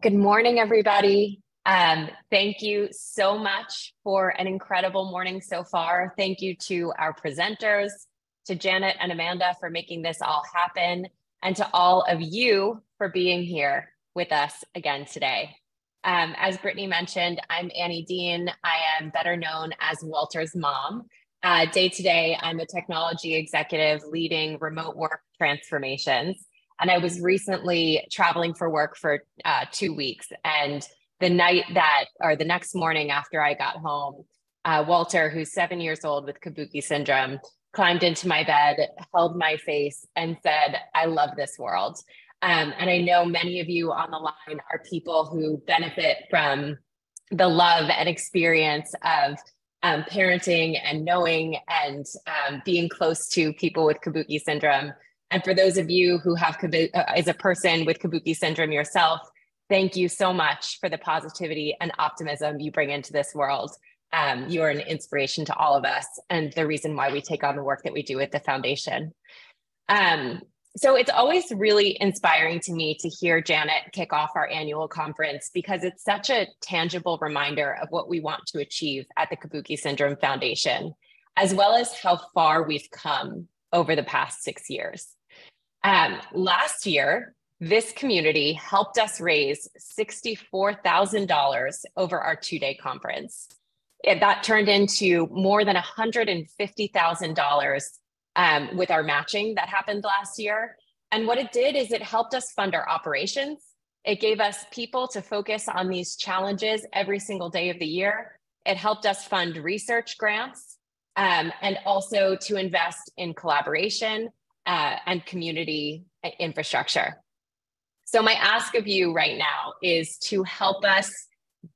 Good morning, everybody. Um, thank you so much for an incredible morning so far. Thank you to our presenters, to Janet and Amanda for making this all happen, and to all of you for being here with us again today. Um, as Brittany mentioned, I'm Annie Dean. I am better known as Walter's mom. Uh, day to day, I'm a technology executive leading remote work transformations. And I was recently traveling for work for uh, two weeks. And the night that, or the next morning after I got home, uh, Walter, who's seven years old with Kabuki syndrome, climbed into my bed, held my face, and said, I love this world. Um, and I know many of you on the line are people who benefit from the love and experience of um, parenting and knowing and um, being close to people with Kabuki syndrome. And for those of you who have uh, as a person with Kabuki syndrome yourself, thank you so much for the positivity and optimism you bring into this world. Um, you are an inspiration to all of us and the reason why we take on the work that we do at the foundation. Um, so it's always really inspiring to me to hear Janet kick off our annual conference because it's such a tangible reminder of what we want to achieve at the Kabuki Syndrome Foundation, as well as how far we've come over the past six years. Um, last year, this community helped us raise $64,000 over our two day conference. It, that turned into more than $150,000 um, with our matching that happened last year. And what it did is it helped us fund our operations. It gave us people to focus on these challenges every single day of the year. It helped us fund research grants um, and also to invest in collaboration uh, and community uh, infrastructure. So, my ask of you right now is to help us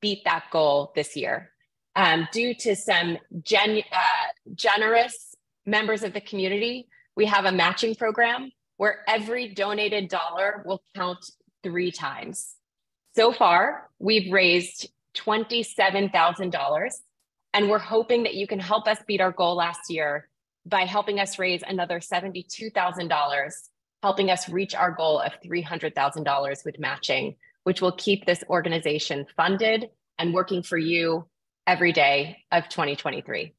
beat that goal this year. Um, due to some gen- uh, generous members of the community, we have a matching program where every donated dollar will count three times. So far, we've raised $27,000, and we're hoping that you can help us beat our goal last year by helping us raise another $72,000, helping us reach our goal of $300,000 with matching, which will keep this organization funded and working for you every day of 2023.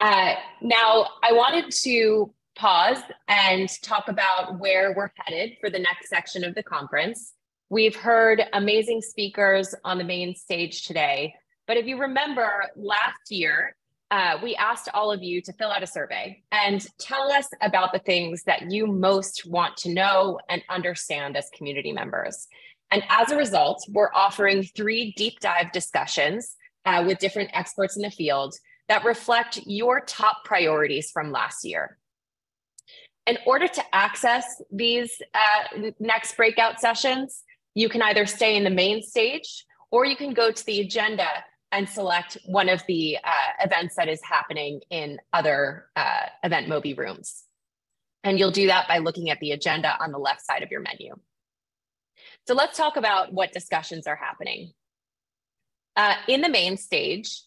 Uh, now, I wanted to pause and talk about where we're headed for the next section of the conference. We've heard amazing speakers on the main stage today, but if you remember last year, uh, we asked all of you to fill out a survey and tell us about the things that you most want to know and understand as community members. And as a result, we're offering three deep dive discussions uh, with different experts in the field that reflect your top priorities from last year. In order to access these uh, next breakout sessions, you can either stay in the main stage or you can go to the agenda and select one of the uh, events that is happening in other uh, EventMobi rooms. And you'll do that by looking at the agenda on the left side of your menu. So let's talk about what discussions are happening. Uh, in the main stage,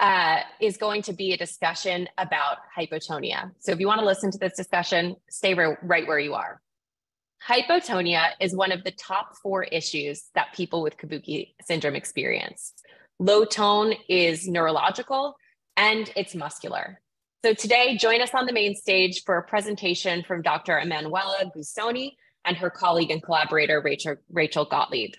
uh, is going to be a discussion about hypotonia. So if you want to listen to this discussion, stay right where you are. Hypotonia is one of the top four issues that people with Kabuki syndrome experience. Low tone is neurological and it's muscular. So today, join us on the main stage for a presentation from Dr. Emanuela Gussoni and her colleague and collaborator, Rachel, Rachel Gottlieb.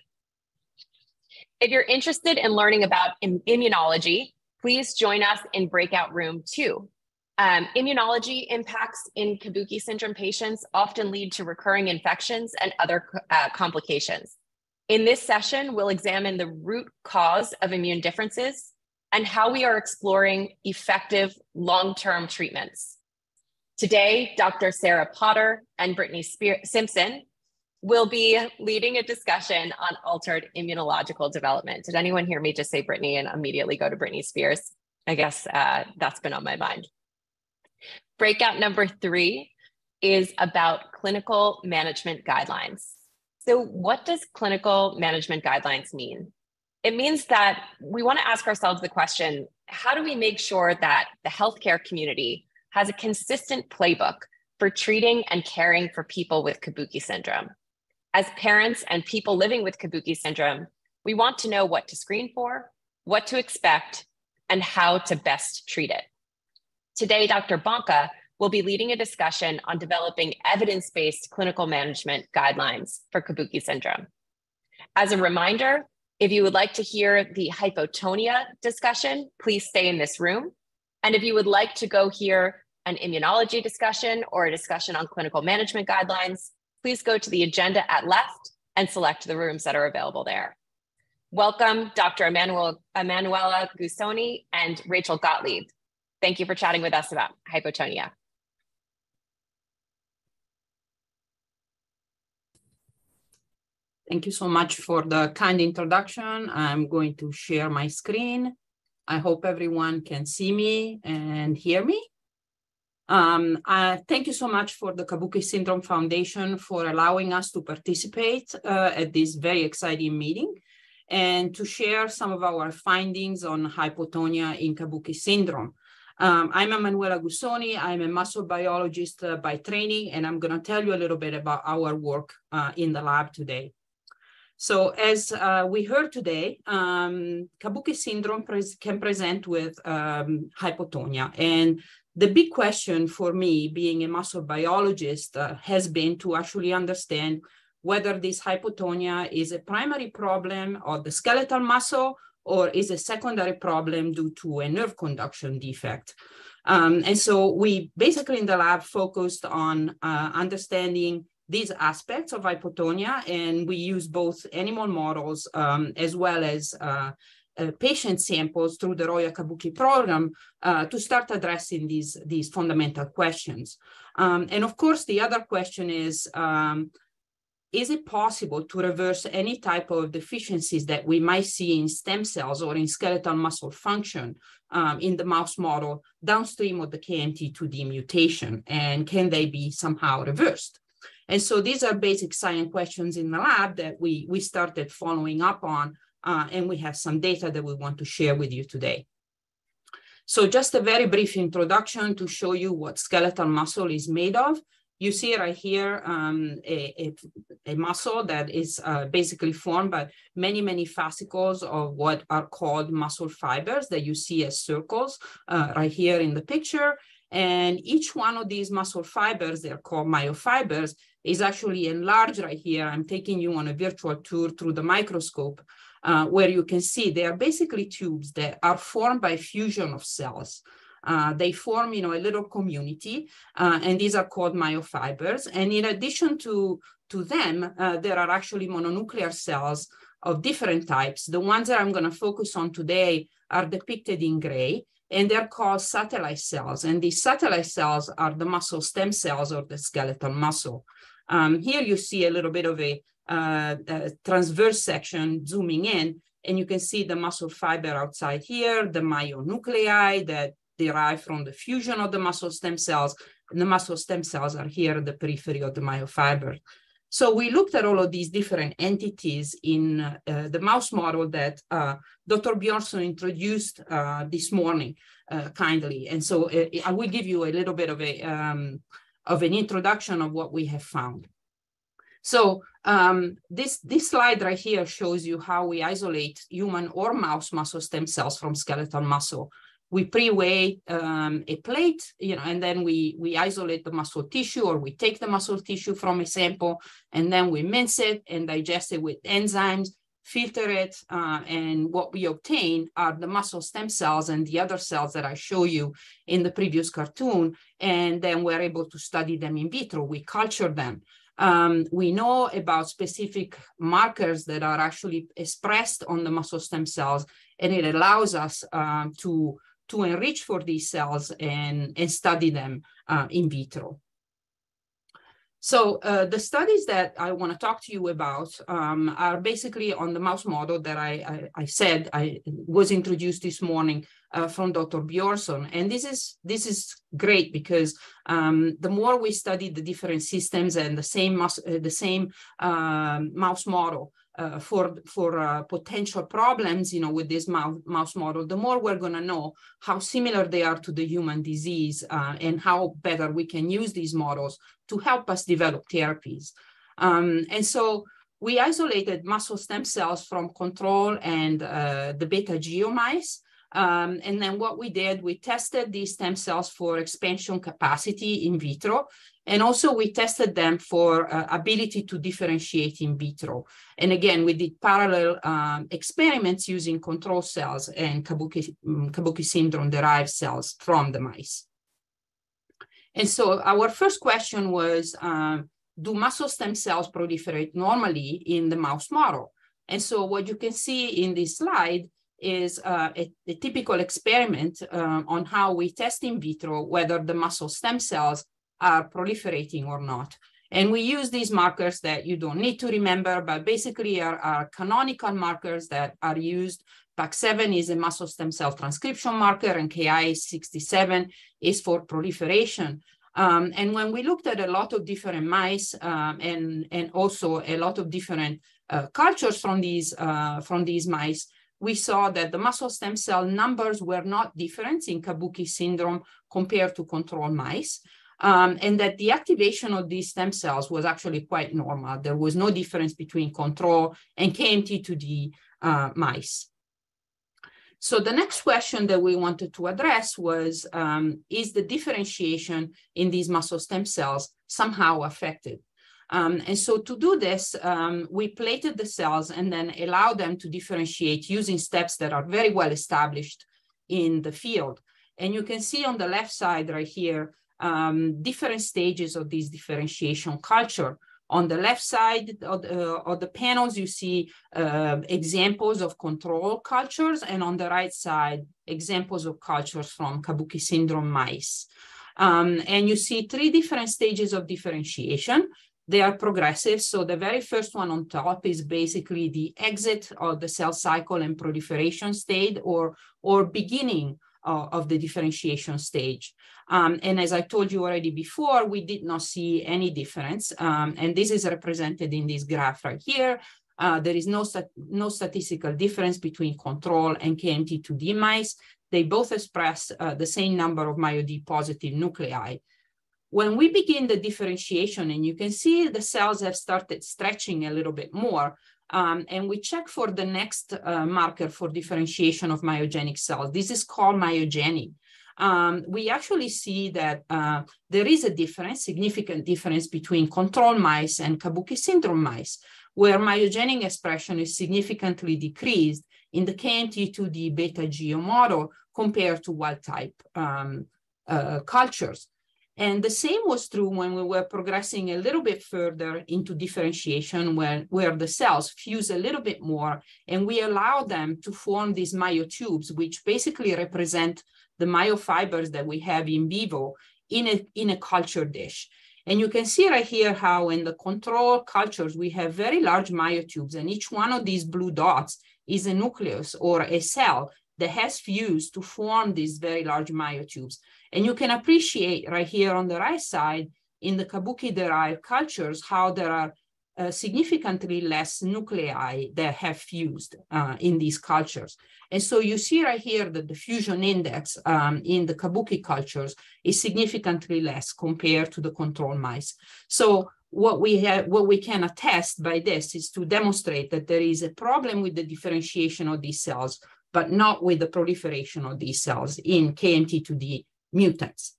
If you're interested in learning about immunology, please join us in breakout room two. Um, immunology impacts in Kabuki syndrome patients often lead to recurring infections and other uh, complications. In this session, we'll examine the root cause of immune differences and how we are exploring effective long-term treatments. Today, Dr. Sarah Potter and Brittany Spear Simpson will be leading a discussion on altered immunological development. Did anyone hear me just say Brittany and immediately go to Brittany Spears? I guess uh, that's been on my mind. Breakout number three is about clinical management guidelines. So, what does clinical management guidelines mean? It means that we want to ask ourselves the question how do we make sure that the healthcare community has a consistent playbook for treating and caring for people with Kabuki syndrome? As parents and people living with Kabuki syndrome, we want to know what to screen for, what to expect, and how to best treat it. Today, Dr. Banka will be leading a discussion on developing evidence-based clinical management guidelines for Kabuki syndrome. As a reminder, if you would like to hear the hypotonia discussion, please stay in this room. And if you would like to go hear an immunology discussion or a discussion on clinical management guidelines, please go to the agenda at left and select the rooms that are available there. Welcome, Dr. Emmanuel, Emanuela Gussoni and Rachel Gottlieb. Thank you for chatting with us about hypotonia. Thank you so much for the kind introduction. I'm going to share my screen. I hope everyone can see me and hear me. Um, uh, thank you so much for the Kabuki Syndrome Foundation for allowing us to participate uh, at this very exciting meeting and to share some of our findings on hypotonia in Kabuki syndrome. Um, I'm Emanuela Gussoni. I'm a muscle biologist uh, by training, and I'm going to tell you a little bit about our work uh, in the lab today. So as uh, we heard today, um, Kabuki syndrome pres can present with um, hypotonia. And the big question for me, being a muscle biologist, uh, has been to actually understand whether this hypotonia is a primary problem of the skeletal muscle or is a secondary problem due to a nerve conduction defect. Um, and so we basically in the lab focused on uh, understanding these aspects of hypotonia, and we use both animal models um, as well as uh, uh, patient samples through the Roya Kabuki program uh, to start addressing these, these fundamental questions. Um, and of course, the other question is, um, is it possible to reverse any type of deficiencies that we might see in stem cells or in skeletal muscle function um, in the mouse model downstream of the KMT2D mutation? And can they be somehow reversed? And so these are basic science questions in the lab that we, we started following up on, uh, and we have some data that we want to share with you today. So just a very brief introduction to show you what skeletal muscle is made of. You see right here um, a, a, a, muscle that is uh, basically formed by many, many fascicles of what are called muscle fibers that you see as circles uh, right here in the picture. And each one of these muscle fibers, they're called myofibers, is actually enlarged right here. I'm taking you on a virtual tour through the microscope uh, where you can see they are basically tubes that are formed by fusion of cells. Uh, they form, you know, a little community, uh, and these are called myofibers. And in addition to, to them, uh, there are actually mononuclear cells of different types. The ones that I'm going to focus on today are depicted in gray, and they're called satellite cells. And these satellite cells are the muscle stem cells of the skeletal muscle. Um, here you see a little bit of a, uh, a transverse section zooming in, and you can see the muscle fiber outside here, the myonuclei that derive from the fusion of the muscle stem cells, and the muscle stem cells are here at the periphery of the myofiber. So we looked at all of these different entities in uh, the mouse model that uh, Dr. Bjornsson introduced uh, this morning uh, kindly. And so uh, I will give you a little bit of a um, of an introduction of what we have found. So um, this, this slide right here shows you how we isolate human or mouse muscle stem cells from skeletal muscle. We pre-weigh um, a plate, you know, and then we, we isolate the muscle tissue or we take the muscle tissue from a sample and then we mince it and digest it with enzymes filter it, uh, and what we obtain are the muscle stem cells and the other cells that I show you in the previous cartoon, and then we're able to study them in vitro. We culture them. Um, we know about specific markers that are actually expressed on the muscle stem cells, and it allows us um, to, to enrich for these cells and, and study them uh, in vitro. So uh, the studies that I want to talk to you about um, are basically on the mouse model that I, I, I said I was introduced this morning uh, from Dr. Bjornsson. And this is this is great because um, the more we study the different systems and the same mouse, uh, the same um, mouse model, uh, for for uh, potential problems, you know, with this mouse, mouse model, the more we're going to know how similar they are to the human disease uh, and how better we can use these models to help us develop therapies. Um, and so we isolated muscle stem cells from control and uh, the beta geo mice. Um, and then what we did, we tested these stem cells for expansion capacity in vitro. And also we tested them for uh, ability to differentiate in vitro. And again, we did parallel um, experiments using control cells and Kabuki, um, Kabuki syndrome derived cells from the mice. And so our first question was, um, do muscle stem cells proliferate normally in the mouse model? And so what you can see in this slide is uh, a, a, typical experiment um, on how we test in vitro whether the muscle stem cells are proliferating or not. And we use these markers that you don't need to remember, but basically are, are canonical markers that are used. PAX7 is a muscle stem cell transcription marker and Ki67 is for proliferation. Um, and when we looked at a lot of different mice um, and, and also a lot of different uh, cultures from these, uh, from these mice, we saw that the muscle stem cell numbers were not different in Kabuki syndrome compared to control mice. Um, and that the activation of these stem cells was actually quite normal. There was no difference between control and KMT2D uh, mice. So the next question that we wanted to address was, um, is the differentiation in these muscle stem cells somehow affected? Um, and so to do this, um, we plated the cells and then allow them to differentiate using steps that are very well established in the field. And you can see on the left side right here, um, different stages of this differentiation culture. On the left side of the, uh, of the panels, you see uh, examples of control cultures, and on the right side, examples of cultures from Kabuki syndrome mice. Um, and you see three different stages of differentiation. They are progressive. So the very first one on top is basically the exit of the cell cycle and proliferation state or, or beginning uh, of the differentiation stage. Um, and as I told you already before, we did not see any difference. Um, and this is represented in this graph right here. Uh, there is no, stat no statistical difference between control and KMT2D mice. They both express uh, the same number of MyoD positive nuclei. When we begin the differentiation, and you can see the cells have started stretching a little bit more, um, and we check for the next uh, marker for differentiation of myogenic cells. This is called myogenin. Um, we actually see that uh, there is a difference, significant difference between control mice and Kabuki syndrome mice, where myogenin expression is significantly decreased in the KMT2D beta geo model compared to wild type um, uh, cultures. And the same was true when we were progressing a little bit further into differentiation where, where the cells fuse a little bit more and we allow them to form these myotubes, which basically represent the myofibers that we have in vivo in a, in a culture dish. And you can see right here how in the control cultures, we have very large myotubes and each one of these blue dots is a nucleus or a cell that has fused to form these very large myotubes. And you can appreciate right here on the right side in the Kabuki-derived cultures how there are uh, significantly less nuclei that have fused uh, in these cultures. And so you see right here that the fusion index um, in the Kabuki cultures is significantly less compared to the control mice. So what we have, what we can attest by this is to demonstrate that there is a problem with the differentiation of these cells, but not with the proliferation of these cells in KMT2D mutants.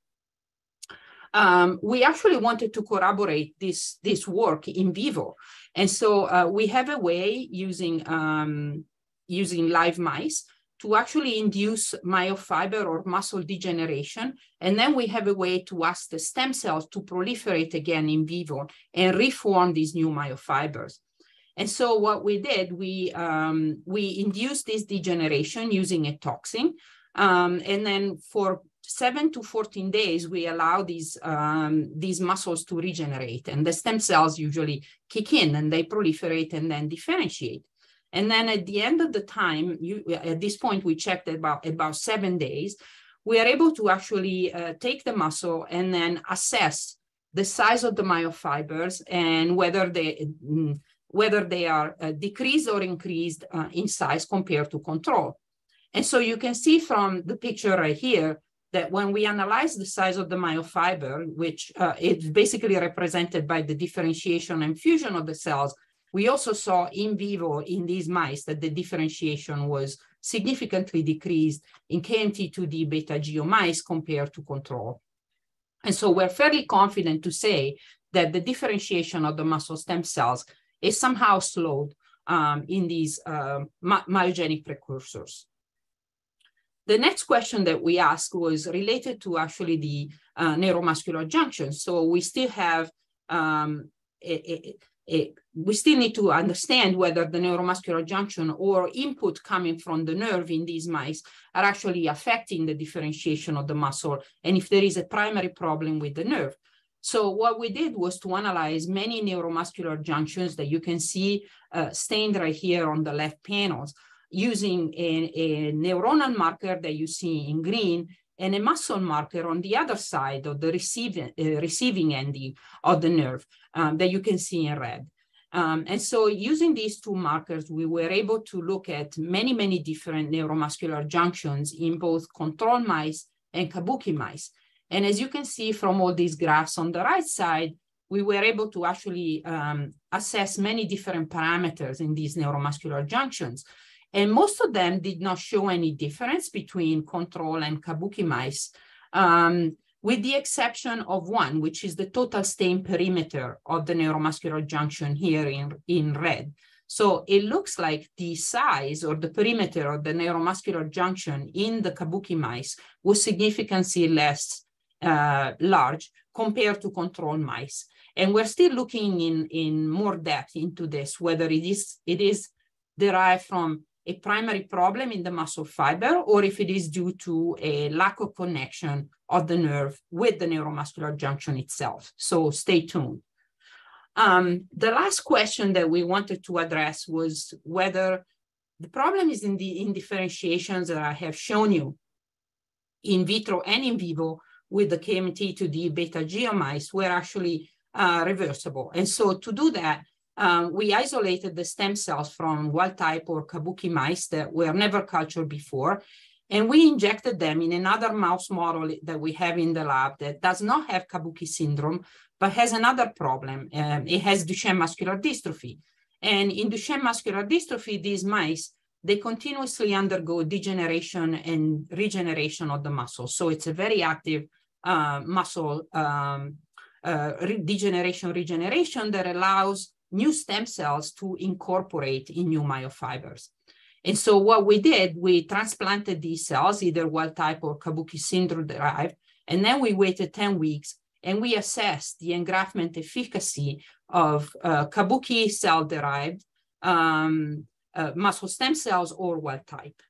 Um, we actually wanted to corroborate this, this work in vivo. And so uh, we have a way using, um, using live mice to actually induce myofiber or muscle degeneration. And then we have a way to ask the stem cells to proliferate again in vivo and reform these new myofibers. And so what we did, we, um, we induced this degeneration using a toxin. Um, and then for seven to 14 days, we allow these, um, these muscles to regenerate and the stem cells usually kick in and they proliferate and then differentiate. And then at the end of the time, you, at this point, we checked about, about seven days, we are able to actually uh, take the muscle and then assess the size of the myofibers and whether they, mm, whether they are uh, decreased or increased uh, in size compared to control. And so you can see from the picture right here that when we analyze the size of the myofiber, which uh, is basically represented by the differentiation and fusion of the cells, we also saw in vivo in these mice that the differentiation was significantly decreased in KMT2D beta geo mice compared to control. And so we're fairly confident to say that the differentiation of the muscle stem cells is somehow slowed um, in these uh, myogenic precursors. The next question that we asked was related to actually the uh, neuromuscular junction. So we still have um, we still need to understand whether the neuromuscular junction or input coming from the nerve in these mice are actually affecting the differentiation of the muscle and if there is a primary problem with the nerve. So what we did was to analyze many neuromuscular junctions that you can see uh, stained right here on the left panels using a, a neuronal marker that you see in green and a muscle marker on the other side of the receiving, uh, receiving ending of the nerve um, that you can see in red. Um, and so using these two markers, we were able to look at many, many different neuromuscular junctions in both control mice and kabuki mice. And as you can see from all these graphs on the right side, we were able to actually um, assess many different parameters in these neuromuscular junctions. And most of them did not show any difference between control and kabuki mice, um, with the exception of one, which is the total stain perimeter of the neuromuscular junction here in, in red. So it looks like the size or the perimeter of the neuromuscular junction in the kabuki mice was significantly less uh, large compared to control mice. And we're still looking in, in more depth into this, whether it is, it is derived from a primary problem in the muscle fiber or if it is due to a lack of connection of the nerve with the neuromuscular junction itself. So stay tuned. Um, the last question that we wanted to address was whether the problem is in the indifferentiations that I have shown you in vitro and in vivo with the KMT2D beta geo mice were actually uh, reversible. And so to do that, um, we isolated the stem cells from wild type or kabuki mice that were never cultured before. And we injected them in another mouse model that we have in the lab that does not have kabuki syndrome, but has another problem. Um, it has Duchenne muscular dystrophy. And in Duchenne muscular dystrophy, these mice, they continuously undergo degeneration and regeneration of the muscle. So it's a very active uh, muscle um, uh, degeneration regeneration that allows new stem cells to incorporate in new myofibers. And so what we did, we transplanted these cells, either wild type or Kabuki syndrome derived, and then we waited 10 weeks and we assessed the engraftment efficacy of uh, Kabuki cell derived um, uh, muscle stem cells or wild type.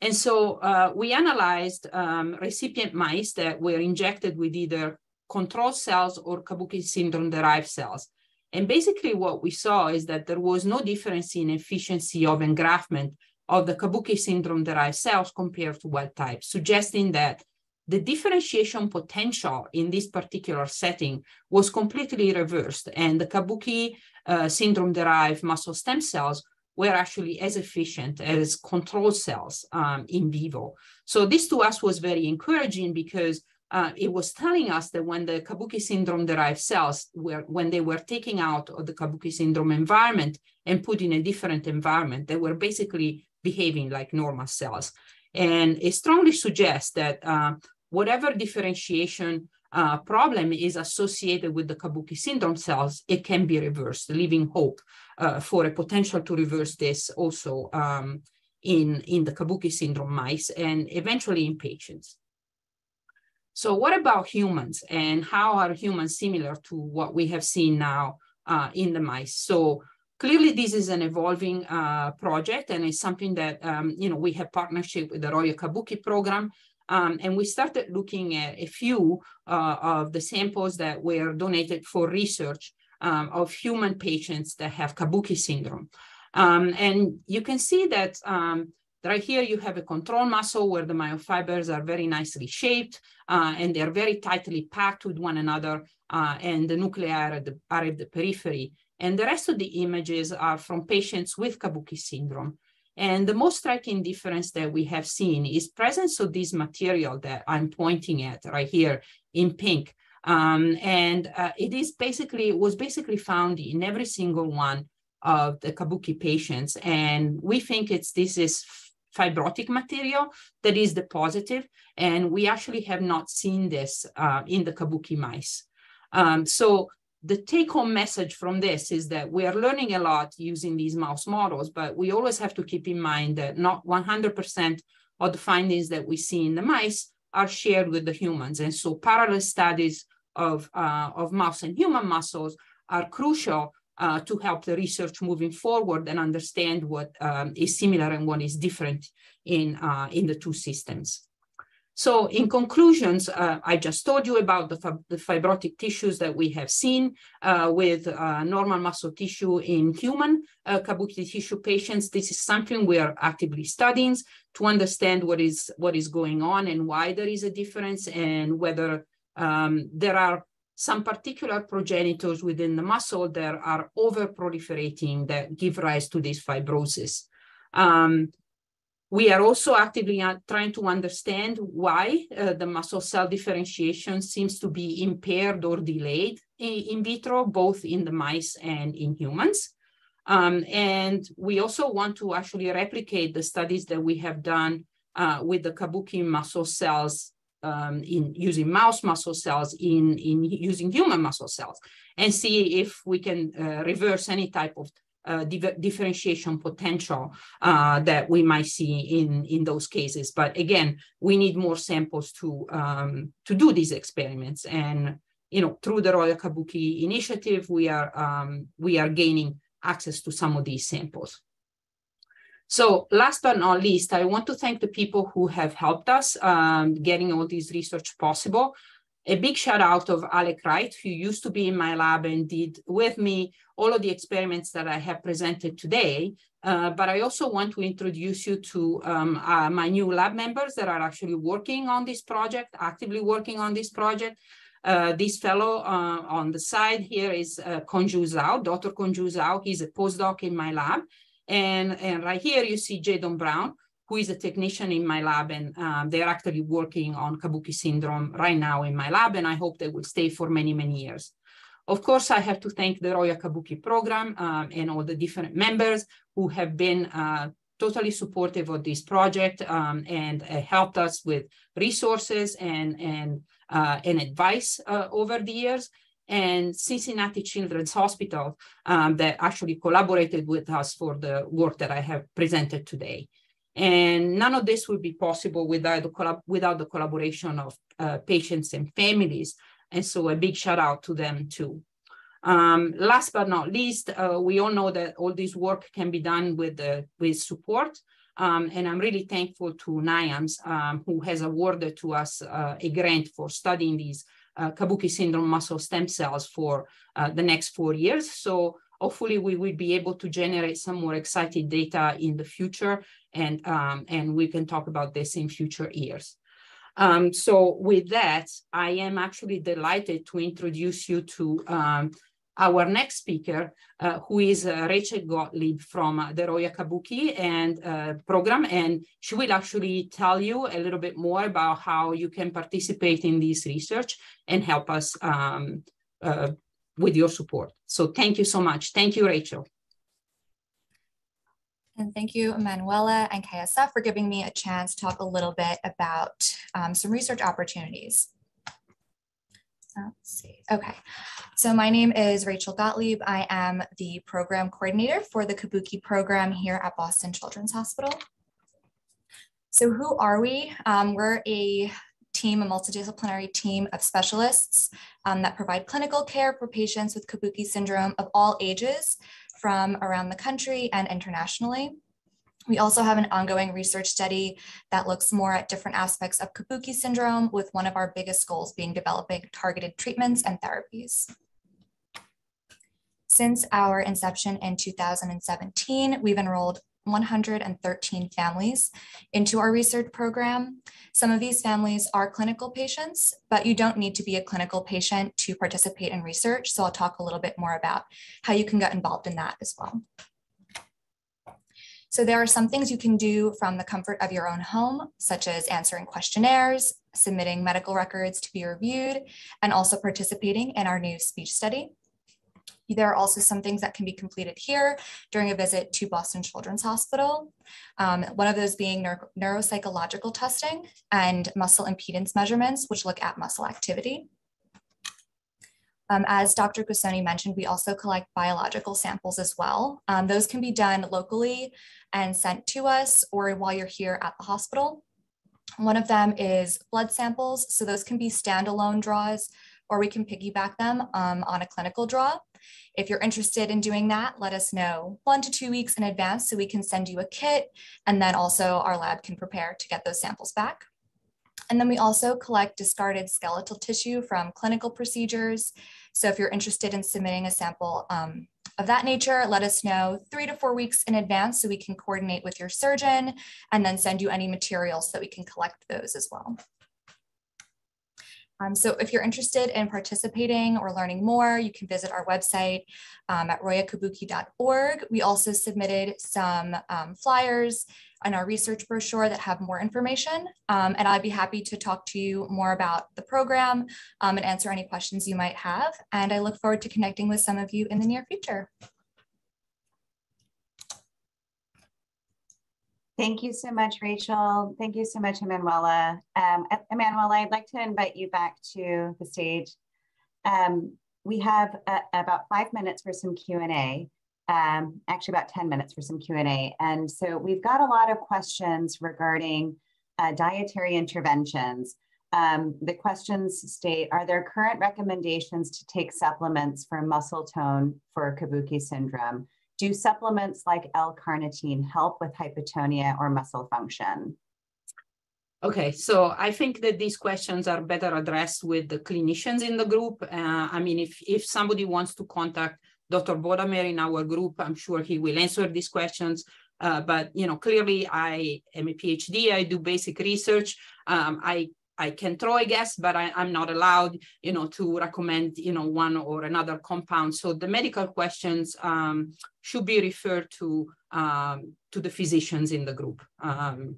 And so uh, we analyzed um, recipient mice that were injected with either control cells or Kabuki syndrome derived cells. And basically what we saw is that there was no difference in efficiency of engraftment of the Kabuki syndrome derived cells compared to wild type, suggesting that the differentiation potential in this particular setting was completely reversed and the Kabuki uh, syndrome derived muscle stem cells were actually as efficient as control cells um, in vivo. So this to us was very encouraging because uh, it was telling us that when the Kabuki syndrome derived cells were, when they were taken out of the Kabuki syndrome environment and put in a different environment, they were basically behaving like normal cells. And it strongly suggests that uh, whatever differentiation uh, problem is associated with the Kabuki syndrome cells, it can be reversed, leaving hope uh, for a potential to reverse this also um, in, in the Kabuki syndrome mice and eventually in patients. So what about humans and how are humans similar to what we have seen now uh, in the mice? So clearly this is an evolving uh, project and it's something that, um, you know, we have partnership with the Roya Kabuki program. Um, and we started looking at a few uh, of the samples that were donated for research um, of human patients that have Kabuki syndrome. Um, and you can see that um, Right here, you have a control muscle where the myofibers are very nicely shaped uh, and they're very tightly packed with one another uh, and the nuclei are at, the, are at the periphery. And the rest of the images are from patients with Kabuki syndrome. And the most striking difference that we have seen is presence of this material that I'm pointing at right here in pink. Um, and uh, it is basically, was basically found in every single one of the kabuki patients. And we think it's, this is fibrotic material that is the positive, And we actually have not seen this uh, in the kabuki mice. Um, so the take home message from this is that we are learning a lot using these mouse models, but we always have to keep in mind that not 100% of the findings that we see in the mice are shared with the humans. And so parallel studies of, uh, of mouse and human muscles are crucial uh, to help the research moving forward and understand what um, is similar and what is different in, uh, in the two systems. So in conclusions, uh, I just told you about the, fib the, fibrotic tissues that we have seen uh, with uh, normal muscle tissue in human uh, kabuki tissue patients. This is something we are actively studying to understand what is, what is going on and why there is a difference and whether um, there are some particular progenitors within the muscle that are over proliferating that give rise to this fibrosis. Um, we are also actively trying to understand why uh, the muscle cell differentiation seems to be impaired or delayed in, in vitro, both in the mice and in humans. Um, and we also want to actually replicate the studies that we have done uh, with the kabuki muscle cells um, in using mouse muscle cells in, in using human muscle cells and see if we can uh, reverse any type of uh, differentiation potential uh, that we might see in, in those cases. But again, we need more samples to, um, to do these experiments. And you know, through the Roya Kabuki initiative, we are, um, we are gaining access to some of these samples. So last but not least, I want to thank the people who have helped us um, getting all this research possible a big shout out of Alec Wright, who used to be in my lab and did with me all of the experiments that I have presented today. Uh, but I also want to introduce you to um, uh, my new lab members that are actually working on this project, actively working on this project. Uh, this fellow uh, on the side here is uh, Konju Zhao, Dr. Konju Zhao. He's a postdoc in my lab. And, and right here you see Jadon Brown, who is a technician in my lab, and um, they're actually working on Kabuki syndrome right now in my lab, and I hope they will stay for many, many years. Of course, I have to thank the Roya Kabuki program um, and all the different members who have been uh, totally supportive of this project um, and uh, helped us with resources and, and, uh, and advice uh, over the years and Cincinnati Children's Hospital um, that actually collaborated with us for the work that I have presented today. And none of this would be possible without the, without the collaboration of uh, patients and families. And so a big shout out to them too. Um, last but not least, uh, we all know that all this work can be done with, uh, with support. Um, and I'm really thankful to NIAMS, um, who has awarded to us uh, a grant for studying these Kabuki syndrome muscle stem cells for uh, the next four years. So hopefully we will be able to generate some more exciting data in the future and, um, and we can talk about this in future years. Um, so with that, I am actually delighted to introduce you to um, our next speaker, uh, who is uh, Rachel Gottlieb from uh, the Roya Kabuki and uh, program, and she will actually tell you a little bit more about how you can participate in this research and help us um, uh, with your support. So thank you so much. Thank you, Rachel. And thank you, Emanuela and KSF for giving me a chance to talk a little bit about um, some research opportunities. Okay, so my name is Rachel Gottlieb. I am the program coordinator for the Kabuki program here at Boston Children's Hospital. So who are we? Um, we're a team, a multidisciplinary team of specialists um, that provide clinical care for patients with Kabuki syndrome of all ages from around the country and internationally. We also have an ongoing research study that looks more at different aspects of Kabuki syndrome with one of our biggest goals being developing targeted treatments and therapies. Since our inception in 2017, we've enrolled 113 families into our research program. Some of these families are clinical patients, but you don't need to be a clinical patient to participate in research. So I'll talk a little bit more about how you can get involved in that as well. So there are some things you can do from the comfort of your own home, such as answering questionnaires, submitting medical records to be reviewed, and also participating in our new speech study. There are also some things that can be completed here during a visit to Boston Children's Hospital. Um, one of those being neuro neuropsychological testing and muscle impedance measurements, which look at muscle activity. Um, as Dr. Gussoni mentioned, we also collect biological samples as well. Um, those can be done locally and sent to us or while you're here at the hospital. One of them is blood samples. So those can be standalone draws or we can piggyback them um, on a clinical draw. If you're interested in doing that, let us know one to two weeks in advance so we can send you a kit and then also our lab can prepare to get those samples back. And then we also collect discarded skeletal tissue from clinical procedures. So if you're interested in submitting a sample um, of that nature, let us know three to four weeks in advance so we can coordinate with your surgeon and then send you any materials so that we can collect those as well. Um, so if you're interested in participating or learning more, you can visit our website um, at royakabuki.org. We also submitted some um, flyers in our research brochure that have more information. Um, and I'd be happy to talk to you more about the program um, and answer any questions you might have. And I look forward to connecting with some of you in the near future. Thank you so much, Rachel. Thank you so much, Emanuela. Um, Emanuela, I'd like to invite you back to the stage. Um, we have uh, about five minutes for some Q&A, um, actually about 10 minutes for some Q&A. And so we've got a lot of questions regarding uh, dietary interventions. Um, the questions state, are there current recommendations to take supplements for muscle tone for Kabuki syndrome? Do supplements like L-carnitine help with hypotonia or muscle function? Okay, so I think that these questions are better addressed with the clinicians in the group. Uh, I mean, if, if somebody wants to contact Dr. Bodamer in our group, I'm sure he will answer these questions. Uh, but you know, clearly, I am a PhD. I do basic research. Um, I I can throw a guess, but I, am not allowed, you know, to recommend, you know, one or another compound. So the medical questions um, should be referred to um, to the physicians in the group. Um,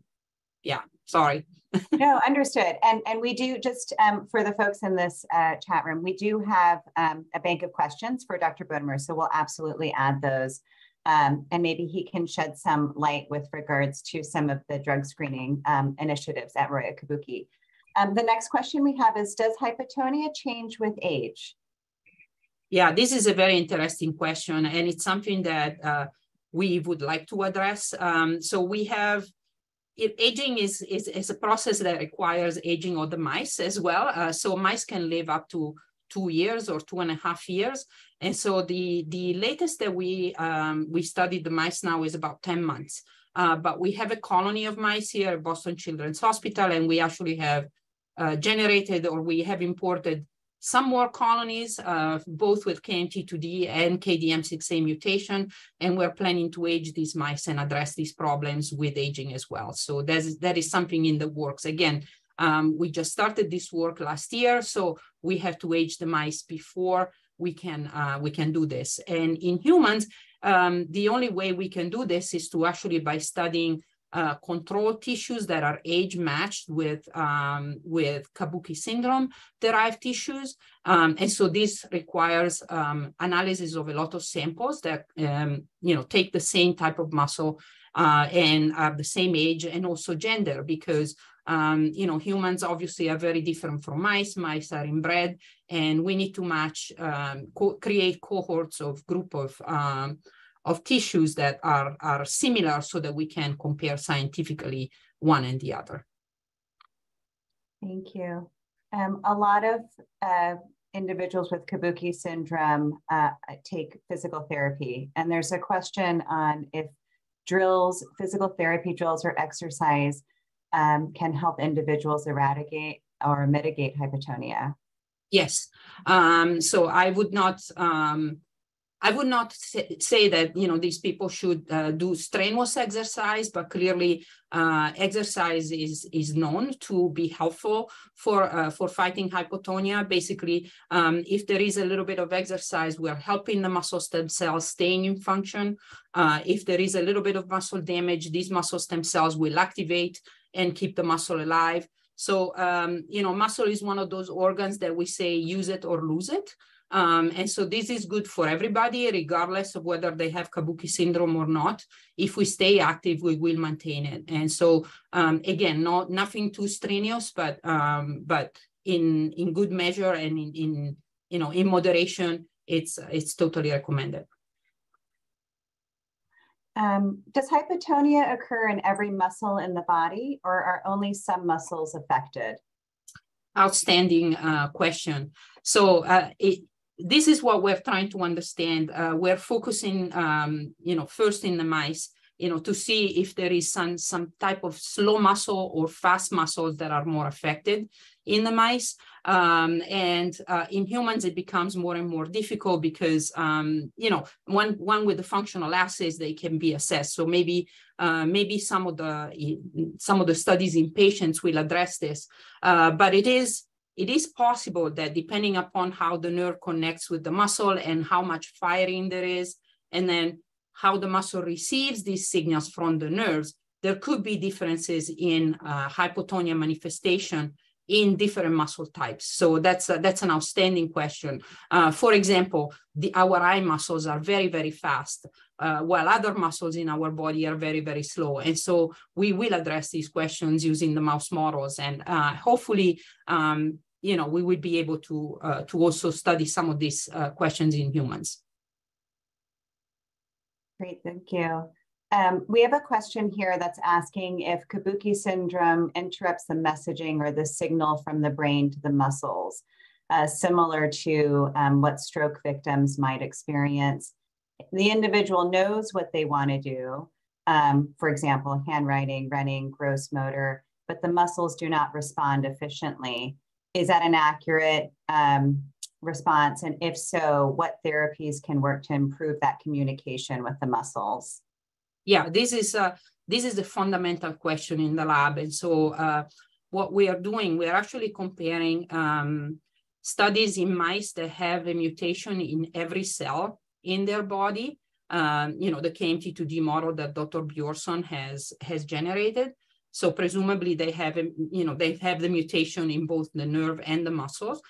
yeah, sorry. No, understood. And and we do just um, for the folks in this uh, chat room, we do have um, a bank of questions for Dr. Bodamer, so we'll absolutely add those. Um, and maybe he can shed some light with regards to some of the drug screening um, initiatives at Roya Kabuki. Um, the next question we have is, does hypotonia change with age? Yeah, this is a very interesting question, and it's something that uh, we would like to address. Um, so we have, it, aging is, is, is, a process that requires aging of the mice as well. Uh, so mice can live up to two years or two and a half years. And so the, the latest that we, um, we studied the mice now is about 10 months. Uh, but we have a colony of mice here at Boston Children's Hospital, and we actually have uh, generated or we have imported some more colonies, uh, both with KMT2D and KDM6A mutation, and we're planning to age these mice and address these problems with aging as well. So that is, that is something in the works. Again, um, we just started this work last year, so we have to age the mice before we can uh, we can do this. And in humans, um, the only way we can do this is to actually by studying uh, control tissues that are age matched with um, with Kabuki syndrome derived tissues. Um, and so this requires um, analysis of a lot of samples that um, you know take the same type of muscle uh, and are the same age and also gender because um, you know humans obviously are very different from mice. Mice are inbred, and we need to match um, co create cohorts of group of of tissues that are, are similar so that we can compare scientifically one and the other. Thank you. Um, a lot of uh, individuals with Kabuki syndrome uh, take physical therapy. And there's a question on if drills, physical therapy drills or exercise um, can help individuals eradicate or mitigate hypotonia. Yes. Um, so I would not um, I would not say that you know these people should uh, do strenuous exercise, but clearly uh, exercise is is known to be helpful for uh, for fighting hypotonia. Basically, um, if there is a little bit of exercise, we're helping the muscle stem cells staying in function. Uh, if there is a little bit of muscle damage, these muscle stem cells will activate and keep the muscle alive. So, um, you know, muscle is one of those organs that we say use it or lose it. Um, and so this is good for everybody, regardless of whether they have Kabuki syndrome or not. If we stay active, we will maintain it. And so um, again, not nothing too strenuous, but um, but in in good measure and in, in you know in moderation, it's it's totally recommended. Um, does hypotonia occur in every muscle in the body, or are only some muscles affected? Outstanding uh, question. So uh, it, this is what we're trying to understand. Uh, we're focusing, um, you know, first in the mice, you know, to see if there is some some type of slow muscle or fast muscles that are more affected in the mice. Um, and uh, in humans, it becomes more and more difficult because, um, you know, one one with the functional assays they can be assessed. So maybe uh, maybe some of the some of the studies in patients will address this, uh, but it is it is possible that depending upon how the nerve connects with the muscle and how much firing there is, and then how the muscle receives these signals from the nerves, there could be differences in uh, hypotonia manifestation in different muscle types. So that's a, that's an outstanding question. Uh, for example, the, our eye muscles are very, very fast, uh, while other muscles in our body are very, very slow. And so we will address these questions using the mouse models. And uh, hopefully, um, you know, we would be able to, uh, to also study some of these uh, questions in humans. Great, thank you. Um, we have a question here that's asking if Kabuki syndrome interrupts the messaging or the signal from the brain to the muscles, uh, similar to um, what stroke victims might experience. The individual knows what they want to do, um, for example, handwriting, running, gross motor, but the muscles do not respond efficiently is that an accurate um, response? And if so, what therapies can work to improve that communication with the muscles? Yeah, this is uh, this is the fundamental question in the lab. And so uh, what we are doing, we are actually comparing um, studies in mice that have a mutation in every cell in their body. Um, you know, the KMT2D model that Dr. Bjornsson has, has generated. So presumably they have, a you know, they have the mutation in both the nerve and the muscles.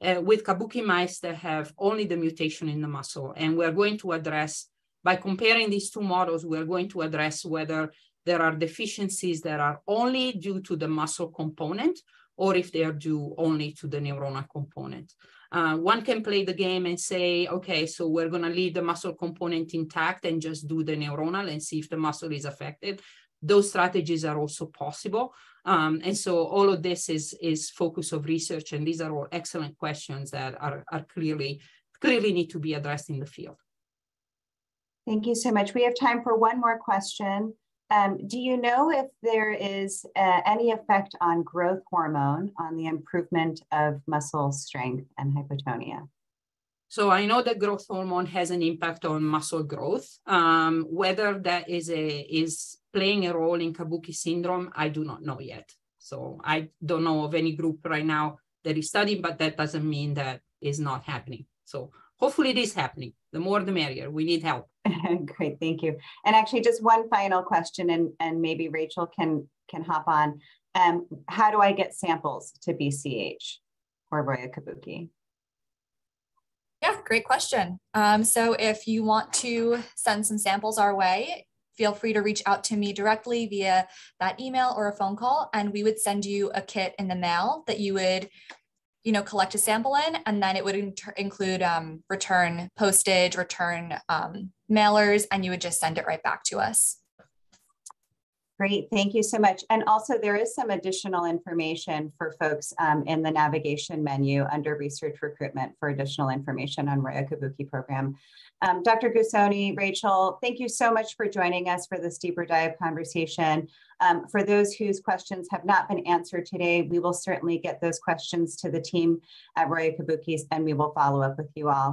Uh, with kabuki mice that have only the mutation in the muscle. And we're going to address, by comparing these two models, we're going to address whether there are deficiencies that are only due to the muscle component or if they are due only to the neuronal component. Uh, one can play the game and say, okay, so we're going to leave the muscle component intact and just do the neuronal and see if the muscle is affected those strategies are also possible. Um, and so all of this is, is focus of research. And these are all excellent questions that are, are clearly, clearly need to be addressed in the field. Thank you so much. We have time for one more question. Um, do you know if there is uh, any effect on growth hormone on the improvement of muscle strength and hypotonia? So I know that growth hormone has an impact on muscle growth. Um, whether that is a is playing a role in Kabuki syndrome, I do not know yet. So I don't know of any group right now that is studying, but that doesn't mean that is not happening. So hopefully it is happening. The more the merrier. We need help. Great, thank you. And actually, just one final question, and and maybe Rachel can can hop on. Um, how do I get samples to BCH or Roya Kabuki? Yeah, great question. Um, so if you want to send some samples our way, feel free to reach out to me directly via that email or a phone call, and we would send you a kit in the mail that you would you know, collect a sample in, and then it would inter- include um, return postage, return um, mailers, and you would just send it right back to us. Great, thank you so much. And also there is some additional information for folks um, in the navigation menu under research recruitment for additional information on Roya Kabuki program. Um, Dr. Gussoni, Rachel, thank you so much for joining us for this deeper dive conversation. Um, for those whose questions have not been answered today, we will certainly get those questions to the team at Roya Kabuki's and we will follow up with you all.